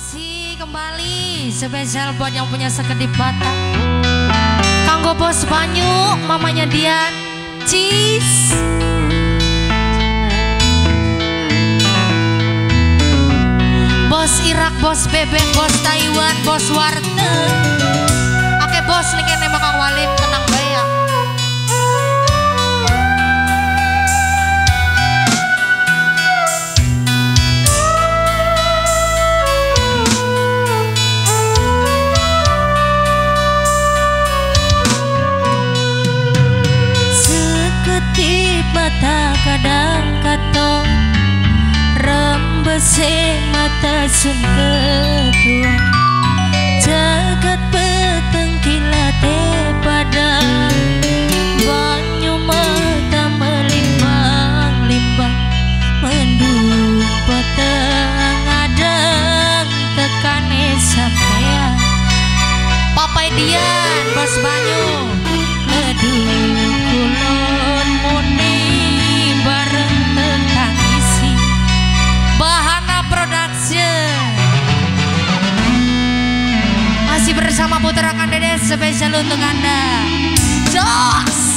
kasih kembali spesial buat yang punya sekedip bata. Kanggo bos Banyu, mamanya Dian, cheese. Bos Irak, bos Bebek, bos Taiwan, bos Warte. Oke bos nih kene Kang Walid tenang mata kadang katong Rembese mata sun ketua Jagat peteng kilate pada Banyu mata melimbang-limbang Mendung peteng adang tekane sampean Papai Dian, bos Banyu. Aduh spesial untuk Anda. Jos!